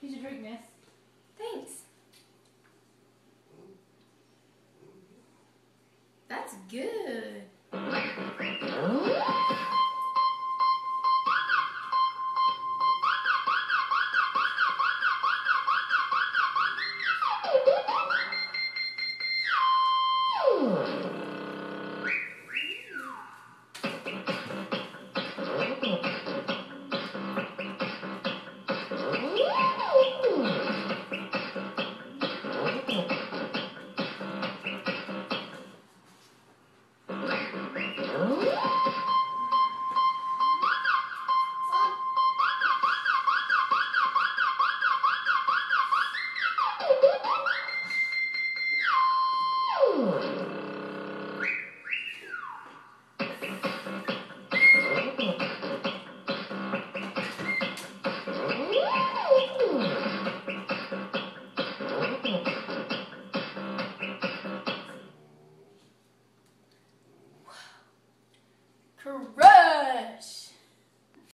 Here's your drink, miss. Thanks. That's good. Crush!